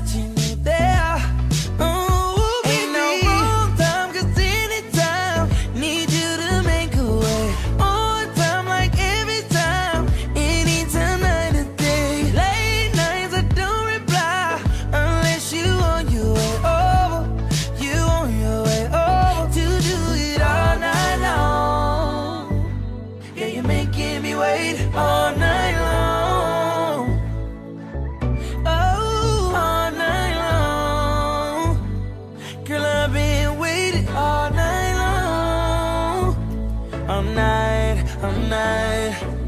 touching I'm not,